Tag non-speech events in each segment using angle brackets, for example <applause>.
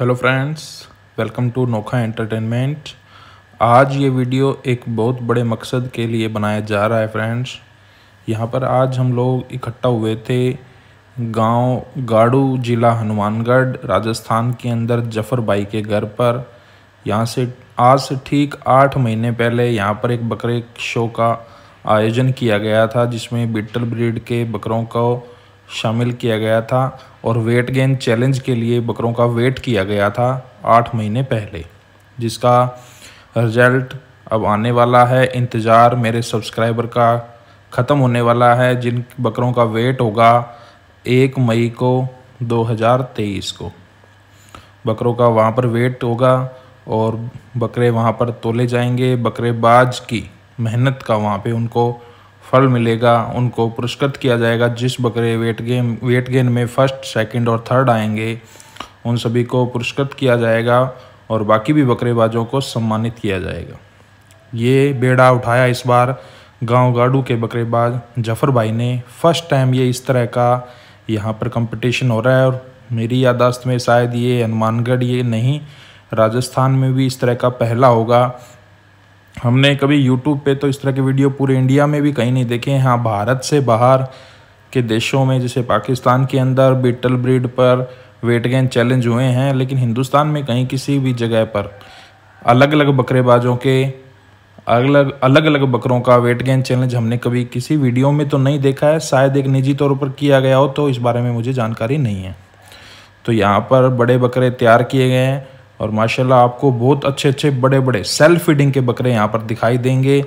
Hello friends welcome to Nokha entertainment आज ये video एक बहुत बड़े मकसद के लिए बनाया जा रहा है फ्रेंड्स यहाँ पर आज हम लोग इकट्ठा हुए थे गाँव गाड़ू ज़िला हनुमानगढ़, राजस्थान के अंदर जफ़र भाई के घर पर. यहाँ से, आज से ठीक आठ महीने पहले यहाँ पर एक बकरे शो का आयोजन किया गया था, जिसमें बिटल ब्रीड के बकरों को शामिल किया गया था और वेट गेन चैलेंज के लिए बकरों का वेट किया गया था आठ महीने पहले, जिसका रिज़ल्ट अब आने वाला है। इंतज़ार मेरे सब्सक्राइबर का ख़त्म होने वाला है, जिन बकरों का वेट होगा एक मई को 2023 को। बकरों का वहाँ पर वेट होगा और बकरे वहाँ पर तोले जाएँगे। बकरेबाज की मेहनत का वहाँ पे उनको फल मिलेगा, उनको पुरस्कृत किया जाएगा। जिस बकरे वेट गेम वेट गेन में फ़र्स्ट सेकंड और थर्ड आएँगे, उन सभी को पुरस्कृत किया जाएगा और बाकी भी बकरेबाजों को सम्मानित किया जाएगा। ये बेड़ा उठाया इस बार गाँव गाड़ू के बकरेबाज जफ़र भाई ने। फ़र्स्ट टाइम ये इस तरह का यहाँ पर कंपटीशन हो रहा है और मेरी यादाश्त में शायद ये हनुमानगढ़ ये नहीं, राजस्थान में भी इस तरह का पहला होगा। हमने कभी यूट्यूब पे तो इस तरह के वीडियो पूरे इंडिया में भी कहीं नहीं देखे हैं। हाँ भारत से बाहर के देशों में, जैसे पाकिस्तान के अंदर बीटल ब्रीड पर वेट गेन चैलेंज हुए हैं, लेकिन हिंदुस्तान में कहीं किसी भी जगह पर अलग अलग बकरेबाजों के, अलग अलग अलग बकरों का वेट गेन चैलेंज हमने कभी किसी वीडियो में तो नहीं देखा है। शायद एक निजी तौर पर किया गया हो तो इस बारे में मुझे जानकारी नहीं है। तो यहाँ पर बड़े बकरे तैयार किए गए हैं। और माशाल्लाह आपको बहुत अच्छे अच्छे बड़े बड़े सेल्फ फीडिंग के बकरे यहाँ पर दिखाई देंगे।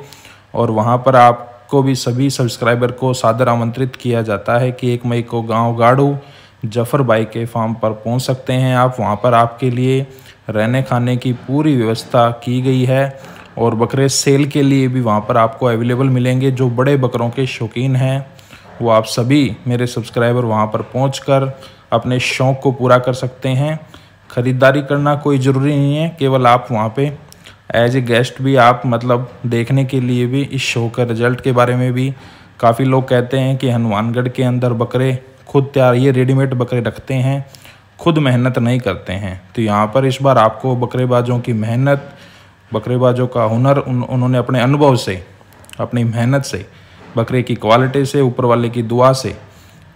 और वहाँ पर आपको भी सभी सब्सक्राइबर को सादर आमंत्रित किया जाता है कि एक मई को गाँव गाड़ू, जफ़र बाई के फार्म पर पहुँच सकते हैं आप। वहाँ पर आपके लिए रहने खाने की पूरी व्यवस्था की गई है और बकरे सेल के लिए भी वहाँ पर आपको अवेलेबल मिलेंगे, जो बड़े बकरों के शौकीन हैं। वो आप सभी मेरे सब्सक्राइबर वहाँ पर पहुँच अपने शौक़ को पूरा कर सकते हैं। ख़रीदारी करना कोई ज़रूरी नहीं है केवल आप वहाँ पे एज ए गेस्ट भी आप मतलब देखने के लिए भी इस शो के रिज़ल्ट के बारे में भी काफ़ी लोग कहते हैं कि हनुमानगढ़ के अंदर बकरे खुद तैयार ये रेडीमेड बकरे रखते हैं खुद मेहनत नहीं करते हैं। तो यहाँ पर इस बार आपको बकरेबाजों की मेहनत बकरेबाजों का हुनर उन, उन्होंने अपने अनुभव से अपनी मेहनत से बकरे की क्वालिटी से ऊपर वाले की दुआ से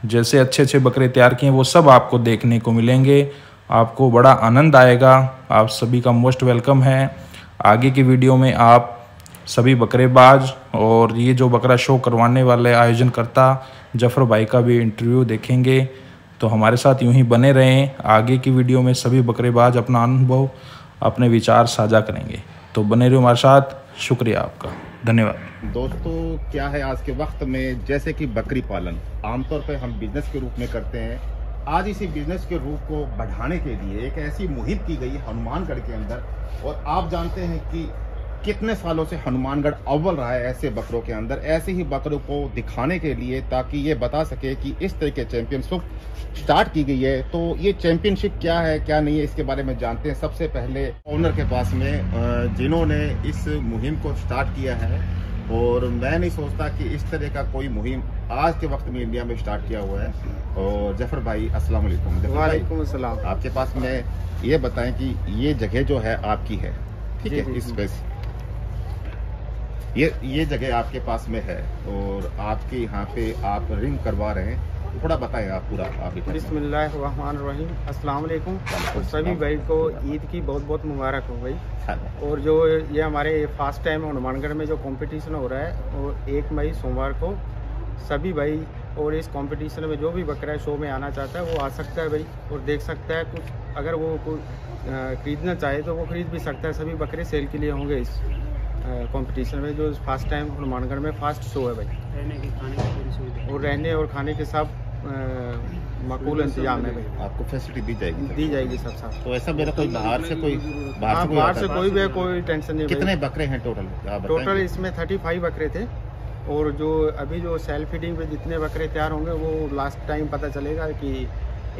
जैसे अच्छे अच्छे बकरे तैयार किए वो सब आपको देखने को मिलेंगे। आपको बड़ा आनंद आएगा। आप सभी का मोस्ट वेलकम है। आगे की वीडियो में आप सभी बकरेबाज और ये जो बकरा शो करवाने वाले आयोजन करता, जफ़र भाई का भी इंटरव्यू देखेंगे। तो हमारे साथ यूँ ही बने रहें। आगे की वीडियो में सभी बकरेबाज अपना अनुभव, अपने विचार साझा करेंगे। तो बने रहो हमारे साथ। शुक्रिया आपका। धन्यवाद। दोस्तों, क्या है आज के वक्त में? जैसे कि बकरी पालन। आमतौर पर हम बिज़नेस के रूप में करते हैं। आज इसी बिज़नेस के रूप को बढ़ाने के लिए एक ऐसी मुहिम की गई हनुमानगढ़ के अंदर। और आप जानते हैं कि कितने सालों से हनुमानगढ़ अव्वल रहा है ऐसे बकरों के अंदर, ऐसे ही बकरों को दिखाने के लिए ताकि ये बता सके कि इस तरह के चैंपियनशिप स्टार्ट की गई है। तो ये चैंपियनशिप क्या है, क्या नहीं है, इसके बारे में जानते हैं। सबसे पहले ओनर के पास में जिन्होंने इस मुहिम को स्टार्ट किया है और मैं नहीं सोचता कि इस तरह का कोई मुहिम आज के वक्त में इंडिया में स्टार्ट किया हुआ है। और ज़फ़र भाई अस्सलाम वालेकुम वालेकुम अस्सलाम। आपके पास में ये बताएँ कि ये जगह जो है आपकी है ठीक है इस स्पेस ये ये जगह आपके पास में है और आपके यहाँ पे आप रिंग करवा रहे हैं। थोड़ा बताएँ आप पूरा आप वालेकुम सभी भाई को ईद की बहुत बहुत मुबारक हो गई हाँ। और जो ये हमारे फ़र्स्ट टाइम हनुमानगढ़ में जो कंपटीशन हो रहा है वो एक मई सोमवार को सभी भाई और इस कंपटीशन में जो भी बकरा शो में आना चाहता है वो आ सकता है भाई और देख सकता है कुछ। अगर वो खरीदना चाहे तो वो खरीद भी सकता है। सभी बकरे सेल के लिए होंगे इस कंपटीशन में जो फ़र्स्ट टाइम हनुमानगढ़ में फ़र्स्ट शो है भाई। रहने की खाने की पूरी सुविधा। और रहने और खाने के सब माकूल इंतज़ाम है भाई। आपको फैसिलिटी दी जाएगी दी जाएगी सब साथ तो ऐसा मेरा कोई बाहर से कोई बाहर हाँ, से, बाहर से कोई भी कोई टेंशन नहीं कितने बकरे हैं टोटल टोटल इसमें थर्टी फाइव बकरे थे। और जो अभी जो सेल्फ फीडिंग पे जितने बकरे तैयार होंगे वो लास्ट टाइम पता चलेगा कि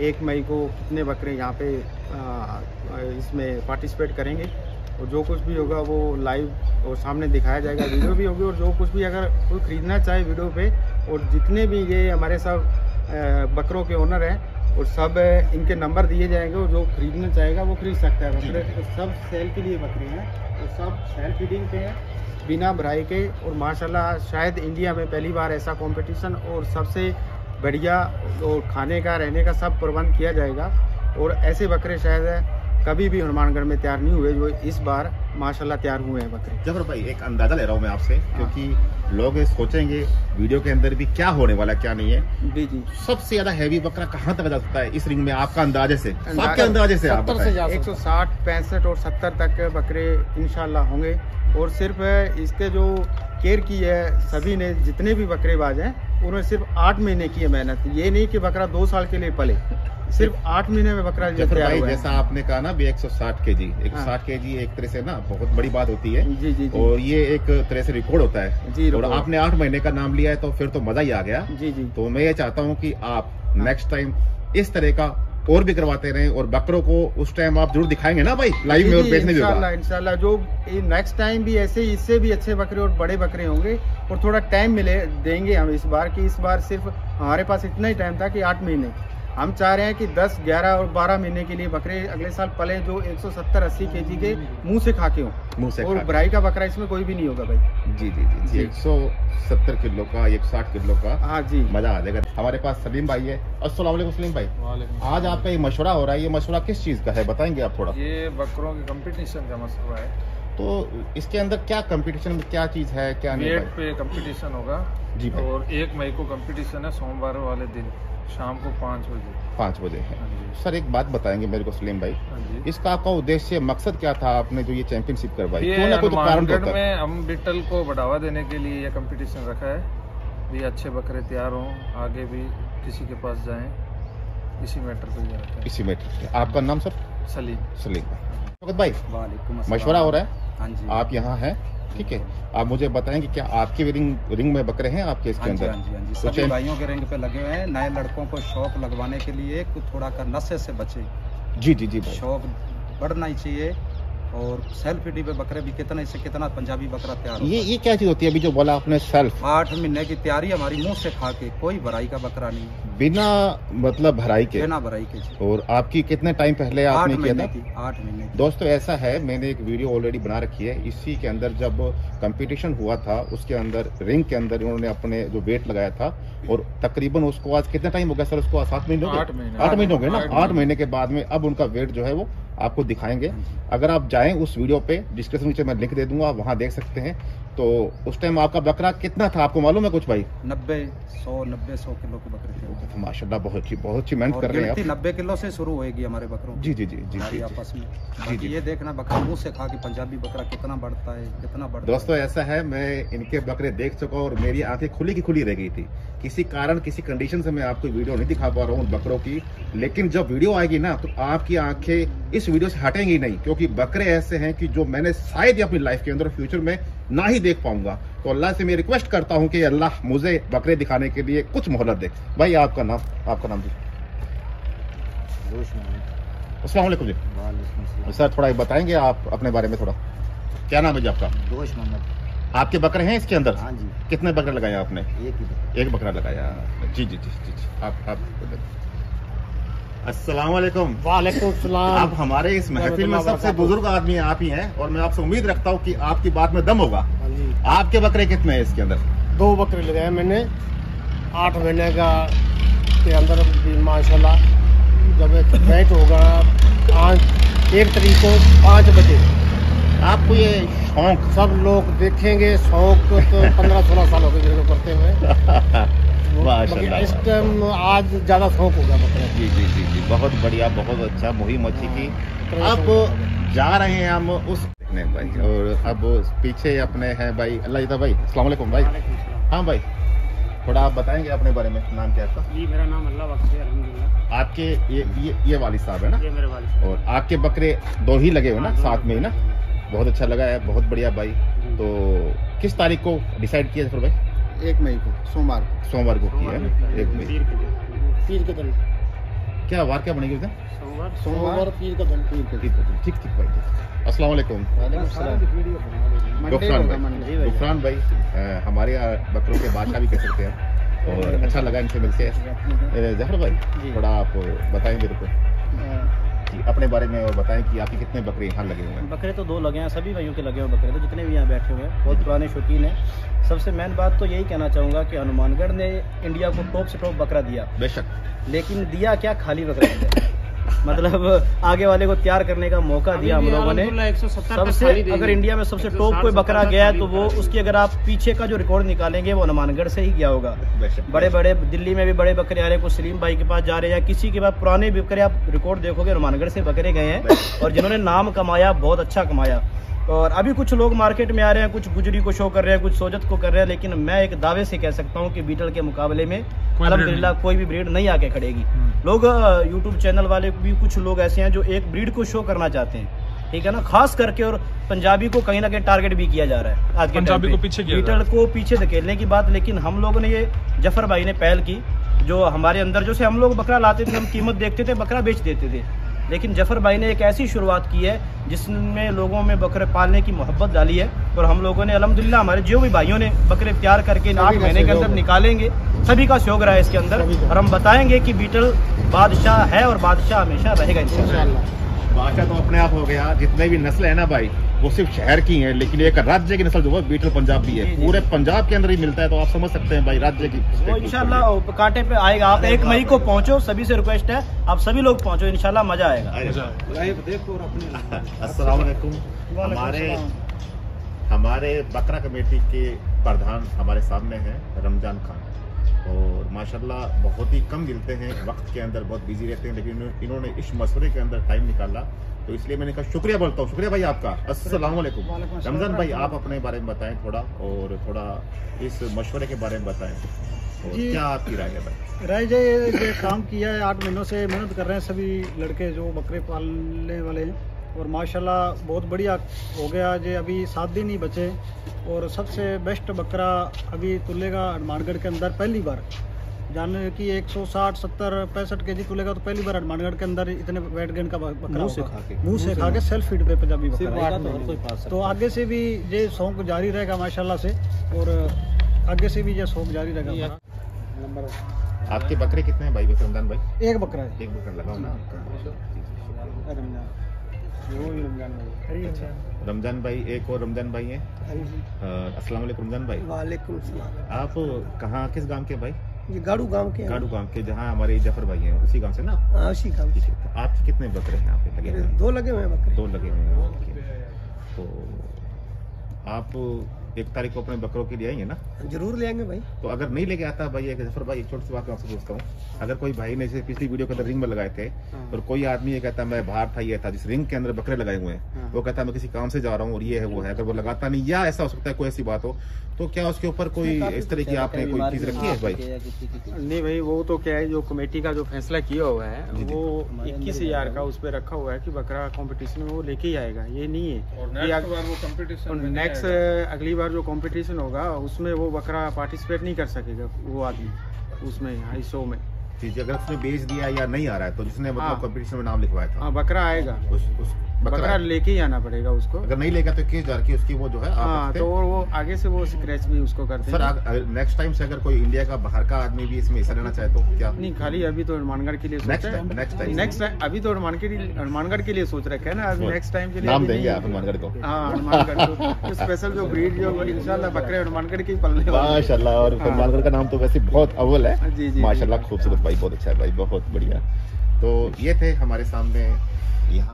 एक मई को कितने बकरे यहाँ पे इसमें पार्टिसिपेट करेंगे। और जो कुछ भी होगा वो लाइव और सामने दिखाया जाएगा। वीडियो भी होगी और जो कुछ भी अगर कोई ख़रीदना चाहे वीडियो पे और जितने भी ये हमारे सब बकरों के ओनर हैं और सब इनके नंबर दिए जाएँगे और जो खरीदना चाहेगा वो खरीद सकता है। बकरे तो सब सेल के लिए बकरे हैं और सब सेल फीडिंग पे हैं बिना भराई के और माशाल्लाह शायद इंडिया में पहली बार ऐसा कंपटीशन और सबसे बढ़िया और खाने का रहने का सब प्रबंध किया जाएगा। और ऐसे बकरे शायद कभी भी हनुमानगढ़ में तैयार नहीं हुए जो इस बार माशाल्लाह तैयार हुए हैं बकरे। ज़फ़र भाई एक अंदाज़ा ले रहा हूँ मैं आपसे क्योंकि लोग सोचेंगे वीडियो के अंदर भी क्या होने वाला क्या नहीं है। जी जी। सबसे ज़्यादा हैवी बकरा कहाँ तक जा सकता है इस रिंग में आपका अंदाजे से? आपके अंदाजे से आप एक सौ साठ पैंसठ और सत्तर तक बकरे इंशाल्लाह होंगे। और सिर्फ़ इसके जो केयर की है सभी ने जितने भी बकरेबाज हैं उन्होंने सिर्फ़ आठ महीने की है मेहनत। ये नहीं कि बकरा दो साल के लिए पले। सिर्फ़ आठ महीने में बकरा ज़फ़र भाई है। जैसा आपने कहा ना भी 160 केजी 160 केजी एक तरह से ना बहुत बड़ी बात होती है। जी जी जी। और ये एक तरह से रिकॉर्ड होता है। जी, और आपने आठ महीने का नाम लिया है तो फिर तो मज़ा ही आ गया। जी जी। तो मैं ये चाहता हूँ की आप नेक्स्ट टाइम इस तरह का और भी करवाते रहे और बकरों को उस टाइम आप ज़रूर दिखाएँगे ना भाई लाइव में और बेचने इंशाल्लाह इंशाल्लाह जो नेक्स्ट टाइम भी ऐसे ही इससे भी अच्छे बकरे और बड़े बकरे होंगे और थोड़ा टाइम मिले देंगे हम इस बार कि इस बार सिर्फ़ हमारे पास इतना ही टाइम था कि आठ महीने। हम चाह रहे हैं कि 10, 11 और 12 महीने के लिए बकरे अगले साल पले जो 170 80 केजी के मुँह से खा के हों। मुँह से और खा के। बराई का बकरा इसमें कोई भी नहीं होगा भाई। जी जी जी जी। एक सौ सत्तर किलो का एक साठ किलो का हाँ जी। मज़ा आ जाएगा। हमारे पास सलीम भाई है। अस्सलाम वालेकुम सलीम भाई। आज आपका ये मशवरा हो रहा है। ये मशवरा किस चीज़ का है? बताएँगे आप थोड़ा। ये बकरों के कंपटीशन का मसला है। तो इसके अंदर क्या कंपटीशन में क्या चीज़ है क्या नहीं पे कंपटीशन होगा जी और एक मई को कंपटीशन है सोमवार वाले दिन। शाम को पाँच बजे। पाँच बजे है। हाँ सर एक बात बताएँगे मेरे को सलीम भाई। हाँ इसका आपका उद्देश्य मकसद क्या था आपने जो ये चैंपियनशिप करवाई? क्यों ना कोई तो कारण में हम बिटल को बढ़ावा देने के लिए ये कंपटीशन रखा है। भी अच्छे बकरे तैयार हों आगे भी किसी के पास जाएँ। इसी मैटर ये रखा है। इसी में आपका नाम सर? सलीम। सलीम भाई। शौकत भाई। मशवरा हो रहा है? हाँ जी। आप यहाँ हैं? ठीक है। आप मुझे बताएँ कि क्या आपके रिंग रिंग में बकरे हैं आपके इसके हाँ अंदर? हाँ जी जी। सभी भाइयों के रिंग पे लगे हुए हैं। नए लड़कों को शौक लगवाने के लिए कुछ थोड़ा कर नशे से बचे। जी जी जी शौक बढ़ना ही चाहिए। और सेल्फ डी पे बकरे भी कितना से कितना पंजाबी बकरा तैयार ये ये क्या चीज़ होती है? अभी जो बोला आपने सेल्फ आठ महीने की तैयारी हमारी मुँह से खा के कोई भराई का बकरा नहीं। बिना मतलब भराई के? बिना भराई के और आपकी कितने टाइम पहले आठ आपने किया महीने था? की आठ महीने दोस्तों ऐसा है मैंने एक वीडियो ऑलरेडी बना रखी है। इसी के अंदर जब कंपटीशन हुआ था उसके अंदर रिंग के अंदर इन्होंने अपने जो वेट लगाया था और तकरीबन उसको आज कितना टाइम हो गया सर? उसको सात महीने हो गए? आठ महीने। आठ महीने हो गए ना? आठ। महीने। के बाद में अब उनका वेट जो है वो आपको दिखाएँगे। अगर आप जाएँ उस वीडियो पे, डिस्क्रिप्शन नीचे मैं लिंक दे दूँगा, आप वहाँ देख सकते हैं। तो उस टाइम आपका बकरा कितना था आपको मालूम है कुछ भाई? नब्बे सौ नब्बे सौ किलो के बकरे थे माशाल्लाह बहुत ही बहुत ही मेहनत कर रहे हैं नब्बे किलो से शुरू होएगी हमारे बकरों जी जी जी जी जी, आपस में। जी, जी। ये देखना बकरा मुँह से खा के पंजाबी बकरा कितना बढ़ता है कितना बढ़ता दोस्तों ऐसा है मैं इनके बकरे देख चुका हूँ और मेरी आँखें खुली की खुली रह गई थी। किसी कारण किसी कंडीशन से मैं आपको वीडियो नहीं दिखा पा रहा हूँ बकरों की। लेकिन जब वीडियो आएगी ना तो आपकी आँखें इस वीडियो से हटेंगी नहीं क्योंकि बकरे ऐसे हैं कि जो मैंने शायद ही अपनी लाइफ के अंदर फ्यूचर में ना ही देख पाऊँगा। तो अल्लाह से मैं रिक्वेस्ट करता हूँ कि अल्लाह मुझे बकरे दिखाने के लिए कुछ मोहलत दे। भाई आपका नाम आपका नाम जी। वालेकुम जी। सर थोड़ा बताएँगे आप अपने बारे में थोड़ा। क्या नाम है जी आपका? मोहम्मद। आपके बकरे हैं इसके अंदर? हाँ जी। कितने बकरे लगाए आपने? एक ही एक बकरा लगाया। जी जी जी जी जी। आप आप अस्सलाम वालेकुम आप हमारे इस महफिल में सबसे बुज़ुर्ग आदमी आप ही हैं और मैं आपसे उम्मीद रखता हूँ कि आपकी बात में दम होगा। आपके बकरे कितने हैं इसके अंदर? दो बकरे लगाए मैंने। आठ महीने का के अंदर माशाल्लाह जब एक बैट होगा पाँच एक तरीक को पाँच बजे। आपको ये शौक? सब लोग देखेंगे शौक तो पंद्रह सोलह साल हो गए करते हुए। <laughs> इस टाइम आज ज़्यादा शौक हो गया जी जी जी जी बहुत बढ़िया बहुत अच्छा मुहिम अच्छी की अब जा रहे हैं हम उस देखने भाई और अब पीछे अपने हैं भाई अल्लाह जी भाई। अस्सलाम वालेकुम भाई। हाँ भाई थोड़ा आप बताएँगे अपने बारे में नाम क्या है आपका? जी मेरा नाम अल्लाह बख्श है अल्हम्दुलिल्लाह। आपके ये ये ये वाली साहब है ना? ये मेरे वालिद और आपके बकरे दो ही लगे हुए ना साथ में ही ना? बहुत अच्छा लगा है बहुत बढ़िया भाई। तो किस तारीख को डिसाइड किया फिर भाई? एक मई को सोमवार को। सोमवार को किया है एक मई। पीर के दिन क्या वार क्या बनेगी सोमवार। सोमवार पीर के दिन पीर के ठीक दिन ठीक ठीक भाई ठीक। अस्सलाम वालेकुम। गुफरान भाई। गुफरान भाई हमारे यहाँ बकरों के बादशाह भी कह सकते हैं। और अच्छा लगा इनसे मिलके। ए, ज़फ़र भाई थोड़ा आप बताएँ मेरे को। जी अपने बारे में और बताएँ कि आपके कितने बकरे यहाँ लगे हुए हैं। बकरे तो दो लगे हैं सभी भाइयों के लगे हुए बकरे तो जितने भी यहाँ बैठे हुए हैं बहुत पुराने शौकीन हैं। सबसे मेन बात तो यही कहना चाहूँगा कि हनुमानगढ़ ने इंडिया को टॉप से टॉप बकरा दिया। बेशक। लेकिन दिया क्या खाली बकरा दिया मतलब आगे वाले को तैयार करने का मौका दिया हम लोगों ने। सबसे अगर इंडिया में सबसे टॉप कोई बकरा गया है तो वो उसकी अगर आप पीछे का जो रिकॉर्ड निकालेंगे वो हनुमानगढ़ से ही गया होगा। बड़े बड़े दिल्ली में भी बड़े बकरे आ रहे हैं कुछ सलीम भाई के पास जा रहे हैं या किसी के पास पुराने बकरे आप रिकॉर्ड देखोगे हनुमानगढ़ से बकरे गए हैं। और जिन्होंने नाम कमाया बहुत अच्छा कमाया। और अभी कुछ लोग मार्केट में आ रहे हैं कुछ गुजरी को शो कर रहे हैं कुछ सोजत को कर रहे हैं लेकिन मैं एक दावे से कह सकता हूँ कि बीटल के मुकाबले में अलहमदिल्ला कोई भी ब्रीड नहीं आके खड़ेगी। लोग यूट्यूब चैनल वाले भी कुछ लोग ऐसे हैं जो एक ब्रीड को शो करना चाहते हैं। ठीक है ना? खास करके और पंजाबी को कहीं ना कहीं टारगेट भी किया जा रहा है आज के पंजाबी को पीछे किया बीटल को पीछे धकेलने की बात लेकिन हम लोगों ने ये ज़फ़र भाई ने पहल की जो हमारे अंदर जो से हम लोग बकरा लाते थे हम कीमत देखते थे बकरा बेच देते थे। लेकिन ज़फ़र भाई ने एक ऐसी शुरुआत की है जिसमें लोगों में बकरे पालने की मोहब्बत डाली है और हम लोगों ने अलहमदिल्ला हमारे जो भी भाइयों ने बकरे प्यार करके इन आठ महीने के अंदर निकालेंगे सभी का शौक रहा है इसके अंदर और हम बताएँगे कि बीटल बादशाह है और बादशाह हमेशा रहेगा इन बादशाह तो अपने आप हो गया जितने भी नस्ल है ना भाई वो सिर्फ़ शहर की है लेकिन एक राज्य की नस्ल जो है बीटल पंजाब भी है। पूरे पंजाब के अंदर ही मिलता है तो आप समझ सकते हैं भाई राज्य की इंशाल्लाह कांटे पे आएगा। आप एक मई को पहुंचो सभी से रिक्वेस्ट है आप सभी लोग पहुंचो इंशाल्लाह मज़ा आएगा। लाइव देखो और अपने <laughs> अस्सलाम वालेकुम हमारे हमारे बकरा कमेटी के प्रधान हमारे सामने हैं रमज़ान खान। और माशाल्लाह बहुत ही कम मिलते हैं वक्त के अंदर बहुत बिज़ी रहते हैं लेकिन इन्होंने- इन्होंने इस मशवरे के अंदर टाइम निकाला। तो इसलिए मैंने कहा शुक्रिया बोलता हूँ शुक्रिया भाई आपका। अस्सलाम वालेकुम रमज़ान भाई आप अपने बारे में बताएँ थोड़ा और थोड़ा इस मशवरे के बारे में बताएँ। और जी। क्या आपकी राय है भाई? राय जी ये काम किया है आठ महीनों से मेहनत कर रहे हैं सभी लड़के जो बकरे पालने वाले हैं। और माशाल्लाह बहुत बढ़िया हो गया जे अभी सात दिन ही बचे। और सबसे बेस्ट बकरा अभी तुलेगा हनुमानगढ़ के अंदर पहली बार। जाने की 160 70 पैंसठ के जी तुलेगा तो पहली बार हनुमानगढ़ के अंदर इतने वेट गेन का बकरा मुँह से खा के। मुँह से खा के सेल्फ फ़ीड पे पंजाबी बकरा। पास तो आगे से भी ये शौक जारी रहेगा माशाल्लाह से और आगे से भी ये शौक जारी रहेगा। आपके बकरे कितने हैं भाई वैसे रमज़ान भाई? एक बकरा है। एक बकरा लगाओ ना। अच्छा। रमज़ान। भाई एक और रमज़ान भाई हैं। अ, अस्सलाम वालेकुम रमज़ान भाई। वालेकुम आप कहाँ किस गाँव के भाई? ये गाड़ू गाँव के गाड़ू गाँव के जहाँ हमारे ज़फ़र भाई हैं उसी गाँव से ना? हाँ उसी गाँव से। तो आपके कितने बकरे हैं यहाँ पे? लगे दो लगे हुए हैं बकरे। दो लगे हुए हैं तो आप एक तारीख को अपने बकरों के लिए आएँगे ना? ज़रूर ले आएँगे भाई। तो अगर नहीं लेके आता भाई एक ज़फ़र भाई एक छोटी सी बात मैं आपसे पूछता हूँ। अगर कोई भाई ने जैसे पिछली वीडियो के अंदर रिंग में लगाए थे और कोई आदमी ये कहता मैं बाहर था ये था जिस रिंग के अंदर बकरे लगाए हुए हैं। वो कहता मैं किसी काम से जा रहा हूँ और ये है वो है। अगर वो लगाता नहीं या ऐसा हो सकता है कोई ऐसी बात हो तो क्या उसके ऊपर कोई इस तरह की आपने कोई चीज़ रखी है भाई? नहीं भाई वो तो क्या है जो कमेटी का जो फैसला किया हुआ है। वो इक्कीस हज़ार का उस पर रखा हुआ है कि बकरा कंपटीशन में वो लेके ही आएगा ये नहीं है और नेक्स्ट अग- बार बार जो कंपटीशन होगा उसमें वो बकरा पार्टिसिपेट नहीं कर सकेगा वो आदमी उसमें इस शो में। अगर उसने बेच दिया या नहीं आ रहा है तो जिसने मतलब हाँ। कंपटीशन में नाम लिखवाया था। हाँ बकरा आएगा। उस, उस बकरा लेके ही आना पड़ेगा उसको। अगर नहीं लेगा तो किस हज़ार की उसकी वो जो है आप हाँ तो वो आगे से वो स्क्रैच भी उसको करते सर हैं। नेक्स्ट टाइम से अगर कोई इंडिया का बाहर का आदमी भी इसमें हिस्सा लेना चाहे तो क्या? नहीं खाली अभी तो हनुमानगढ़ के लिए. नेक्स्ट टाइम अभी तो हनुमानगढ़ के लिए सोच रखे है ना अभी नेक्स्ट टाइम के लिए नाम देंगे आप हनुमानगढ़ को। हाँ हनुमानगढ़ को। स्पेशल जो ब्रीड जो इंशाल्लाह बकरे हनुमानगढ़ के पलने माशाल्लाह और हाँ। हनुमानगढ़ का नाम तो वैसे बहुत अव्वल है। जी, जी, माशाल्लाह खूबसूरत भाई बहुत अच्छा है भाई बहुत बढ़िया। तो ये थे हमारे सामने यहाँ।